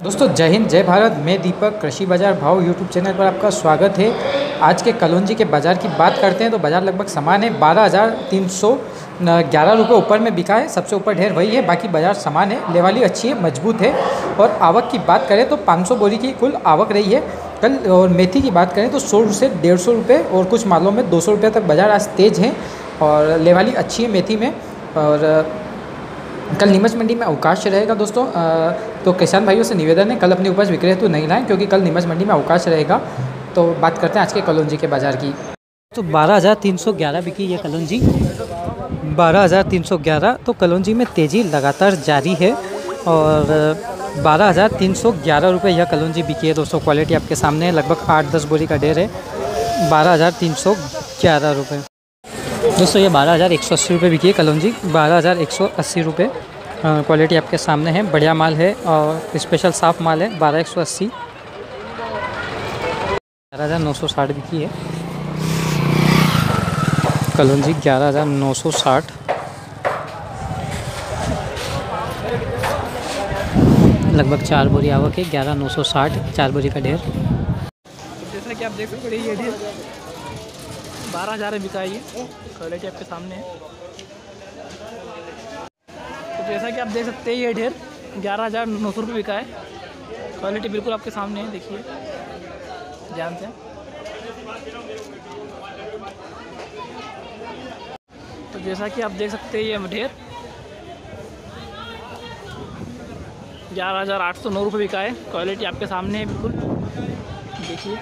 दोस्तों, जय हिंद, जय भारत। मैं दीपक, कृषि बाज़ार भाव यूट्यूब चैनल पर आपका स्वागत है। आज के कलौंजी के बाज़ार की बात करते हैं तो बाज़ार लगभग समान है। बारह हज़ार तीन सौ ग्यारह रुपये ऊपर में बिका है। सबसे ऊपर ढेर वही है, बाकी बाज़ार समान है। लेवाली अच्छी है, मज़बूत है। और आवक की बात करें तो 500 बोरी की कुल आवक रही है। कल और मेथी की बात करें तो सौ से डेढ़ सौ रुपये और कुछ मालों में दो सौ रुपये तक बाज़ार आज तेज़ है। और लेवाली अच्छी है मेथी में। और कल नीमच मंडी में अवकाश रहेगा दोस्तों। तो किसान भाइयों से निवेदन है, कल अपनी उपज विक्रय हेतु नहीं लाएँ, क्योंकि कल नीमच मंडी में अवकाश रहेगा। तो बात करते हैं आज के कलौजी के बाज़ार की। तो बारह हज़ार तीन सौ ग्यारह बिकी ये कलौजी। बारह हज़ार तीन सौ ग्यारह तो कलौजी में तेज़ी लगातार जारी है, और बारह हज़ार तीन सौ ग्यारह रुपये यह कलौजी बिकी है दोस्तों। क्वालिटी आपके सामने है, लगभग आठ दस बोरी का ढेर है। बारह हज़ार तीन सौ ग्यारह रुपये दोस्तों, ये बारह हज़ार एक सौ अस्सी रुपये बिकी है कलौजी बारह हज़ार एक सौ अस्सी रुपये क्वालिटी आपके सामने है। बढ़िया माल है और स्पेशल साफ़ माल है, बारह एक सौ अस्सी। ग्यारह हज़ार नौ सौ साठ बिकी है। कलौजी ग्यारह हज़ार नौ सौ साठ। लगभग चार बोरी आवक है, ग्यारह नौ सौ साठ, चार बोरी का ढेर। जैसा कि आप देख सकते ये ढेर बारह हज़ार में बिका ये क्वालिटी आपके सामने है। तो जैसा कि आप देख सकते हैं, ये ढेर ग्यारह हज़ार नौ सौ रुपये बिका है। क्वालिटी बिल्कुल आपके सामने है, देखिए। ध्यान से। तो जैसा कि आप देख सकते हैं, ये ढेर ग्यारह हज़ार आठ सौ नौ रुपये बिका है। क्वालिटी आपके सामने है, बिल्कुल। देखिए।